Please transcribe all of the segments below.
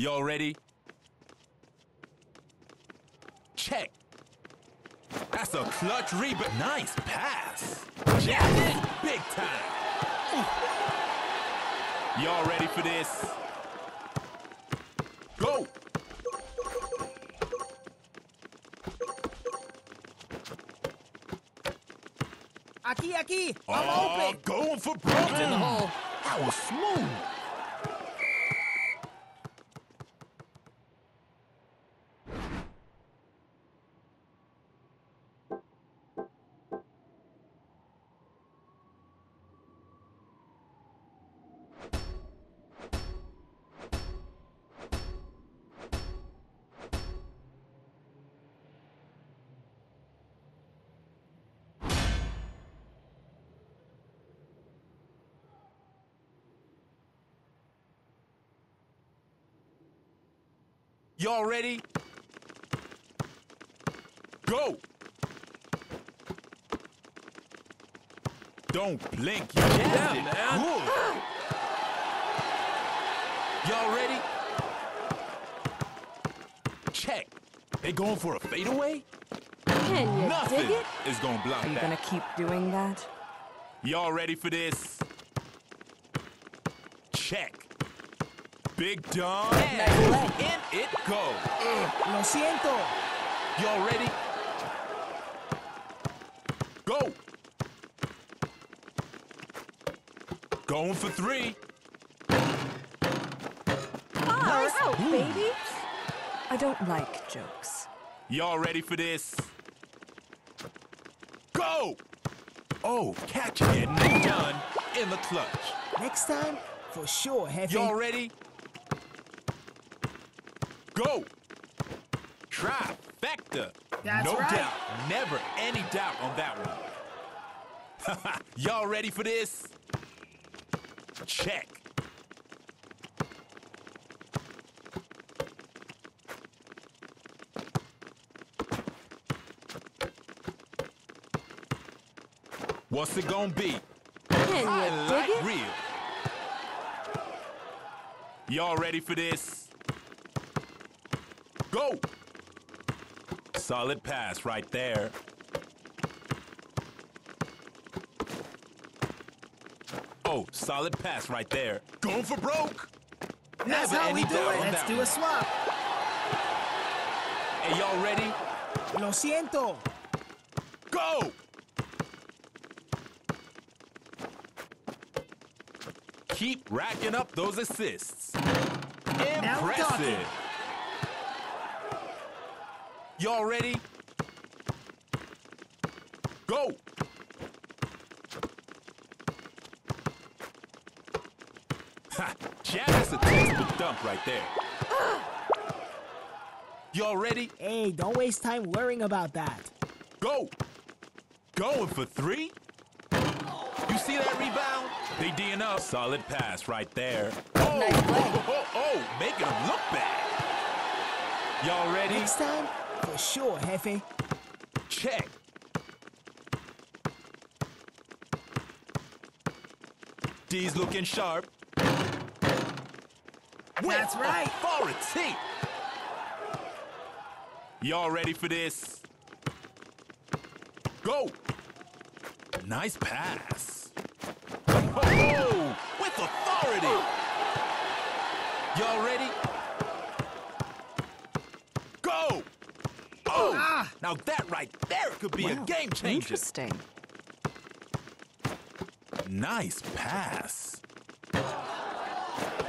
Y'all ready? Check. That's a clutch rebound. Nice pass. Jackson, big time. Y'all ready for this? I'm Oh, open. Going for broke in the hole. That was smooth. Y'all ready? Go! Don't blink, you Yeah, it. man. Good. Y'all ready? Check. They going for a fadeaway? Can you Nothing dig it? is gonna block Are you that. gonna keep doing that? Y'all ready for this? Check. Big Don. Nice leg. In it goes. Eh, lo siento. Y'all ready? Go. Going for three. Far out, baby. I don't like jokes. Y'all ready for this? Go! Oh, catch it. and Done in the clutch. Next time, for sure, Hefe. Y'all ready? Go! Trifecta. That's no right. doubt. Never any doubt on that one. Y'all ready for this? Check. What's it gonna be? Can I you like it? real. Y'all ready for this? Go! Solid pass right there. Oh, solid pass right there. Going for broke. That's Never how we do it. Let's do one. a swap. Hey, y'all ready? Lo siento. Go! Keep racking up those assists. Impressive. Y'all ready? Go! Ha! Jab is a textbook dunk right there. Y'all ready? Hey, don't waste time worrying about that. Go! Going for three? You see that rebound? They D'ing up. Solid pass right there. Oh, Nice oh, oh, oh, making them look bad. Y'all ready? Next time, sure, Hefe. Check. D's looking sharp. With That's right. Authority. Y'all ready for this? Go. Nice pass. Oh, with authority. Y'all ready? Go. Oh, Ah. Now that right there could be a game changer. Interesting. Nice pass.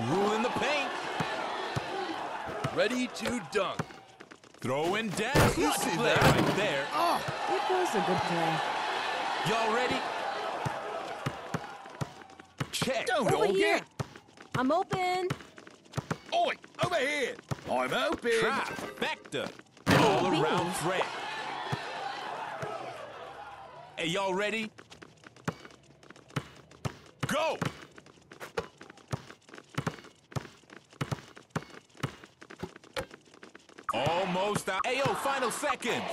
Rule in the paint. Ready to dunk. Throwing down. You Clutch see that? right there. Oh, it was a good play. Y'all ready? Check. Don't Over here. it. I'm open. Oi, over here. I'm open. Trifecta. All around threat. Y'all ready? Go! Almost out. Hey, hey, final seconds.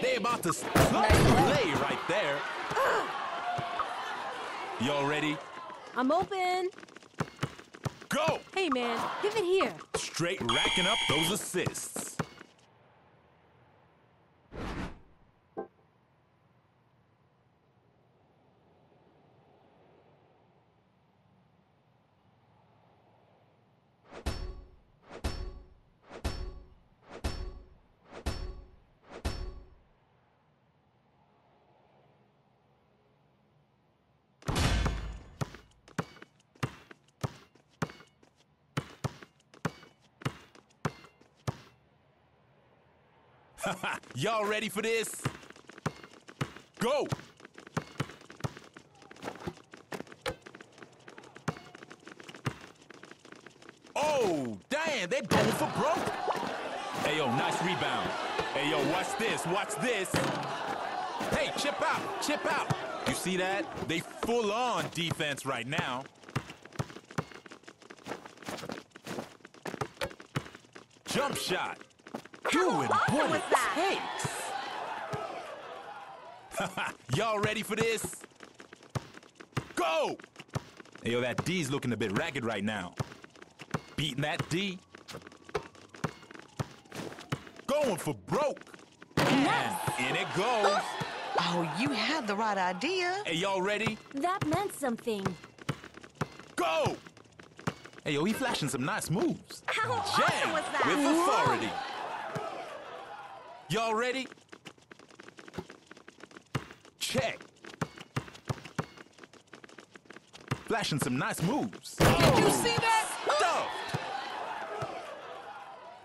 They about to play right there. Y'all ready? I'm open. Go! Hey, man, give it here. Straight racking up those assists. Y'all ready for this? Go! Oh, damn, they're going for broke. Hey, yo, nice rebound. Hey, yo, watch this, watch this. Hey, chip out, chip out. You see that? They full on defense right now. Jump shot. Doing awesome what it that? takes. Y'all ready for this? Go! Hey, yo, that D's looking a bit ragged right now. Beating that D. Going for broke. And in it goes. Oh, you had the right idea. Hey, y'all ready? That meant something. Go! Hey, yo, he flashing some nice moves. How Jam awesome was that? with authority. Y'all ready? Check. Flashing some nice moves. Did you see that? Stuffed.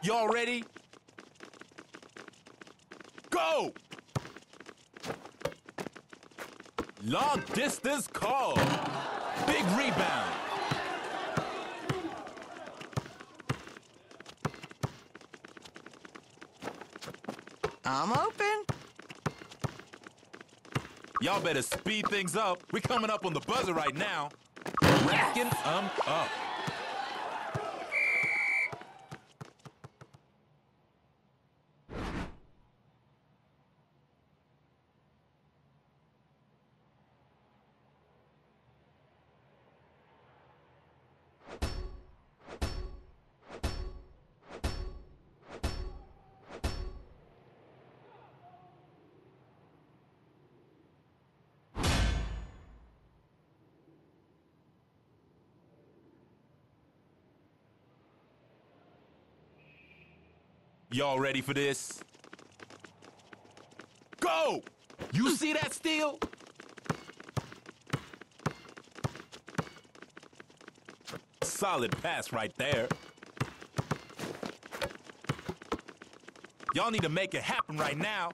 Y'all ready? Go! Long distance call. Big rebound. I'm open. Y'all better speed things up. We're coming up on the buzzer right now. 'em up. Y'all ready for this? Go! You see that steal? Solid pass right there. Y'all need to make it happen right now.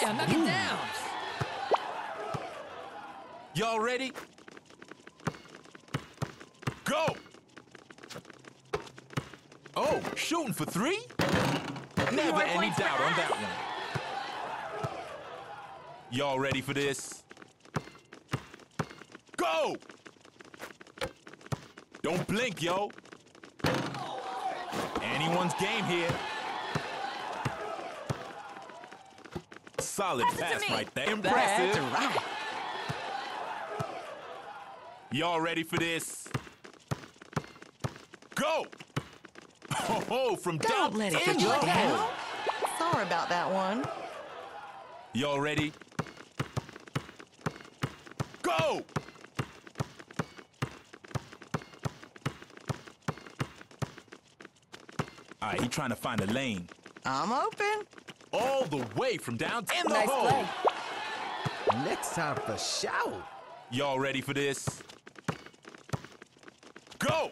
Yeah, knock it down. Y'all ready? Go! Shooting for three? Never More any doubt on that one. Y'all ready for this? Go! Don't blink, yo. Anyone's game here. Solid Pass pass right there. Impressive. right. Y'all ready for this? Go! Oh, from Don't down let it in get you the down. Sorry about that one. Y'all ready? Go! All right, he trying to find a lane. I'm open. All the way from down in the Nice hole. play. Next time for shout. Y'all ready for this? Go!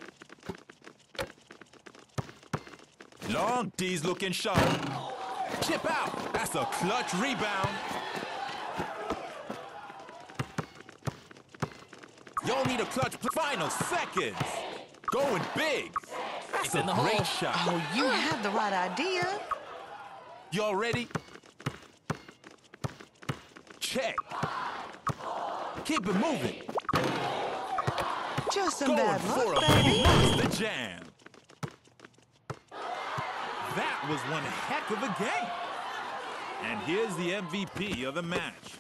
Long D's looking sharp. Chip out. That's a clutch rebound. Y'all need a clutch final seconds. Going big. That's a great shot. Oh, you ah. have the right idea. Y'all ready? Check. Keep it moving. Just some Going bad for luck, a baby. monster jam. That was one heck of a game. And here's the MVP of the match.